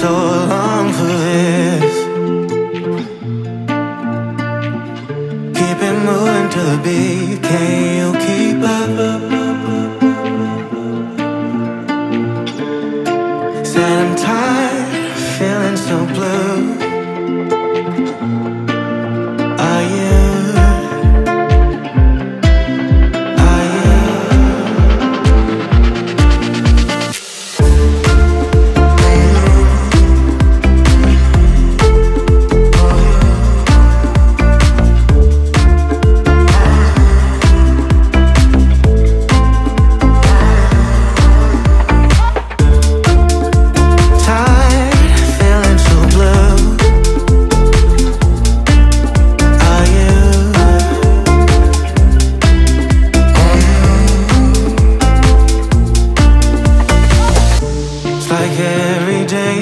so long for this. Keep it moving till the beat came.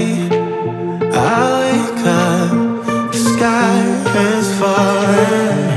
I wake up, the sky is falling.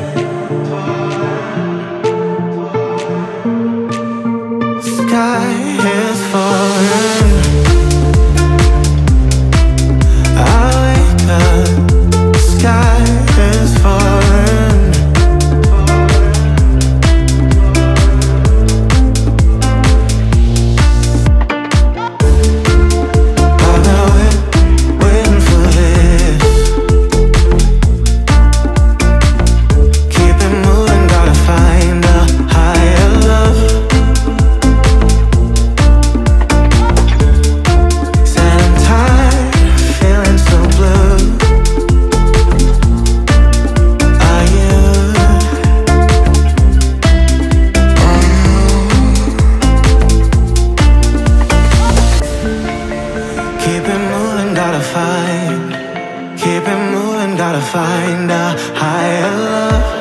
gotta find a higher love.